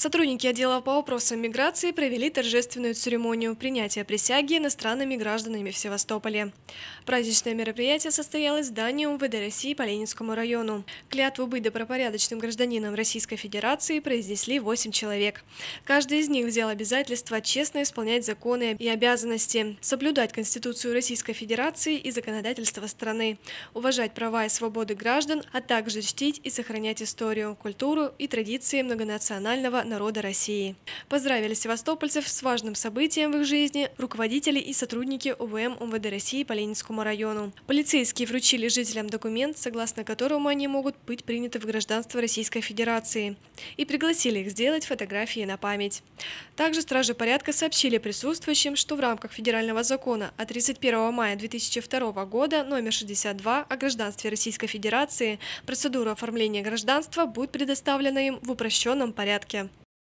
Сотрудники отдела по вопросам миграции провели торжественную церемонию принятия присяги иностранными гражданами в Севастополе. Праздничное мероприятие состоялось в здании МВД России по Ленинскому району. Клятву быть добропорядочным гражданином Российской Федерации произнесли 8 человек. Каждый из них взял обязательство честно исполнять законы и обязанности, соблюдать Конституцию Российской Федерации и законодательство страны, уважать права и свободы граждан, а также чтить и сохранять историю, культуру и традиции многонационального народа России. Поздравили севастопольцев с важным событием в их жизни руководители и сотрудники ОВМ МВД России по Ленинскому району. Полицейские вручили жителям документ, согласно которому они могут быть приняты в гражданство Российской Федерации, и пригласили их сделать фотографии на память. Также стражи порядка сообщили присутствующим, что в рамках федерального закона от 31 мая 2002 года номер 62 о гражданстве Российской Федерации процедура оформления гражданства будет предоставлена им в упрощенном порядке.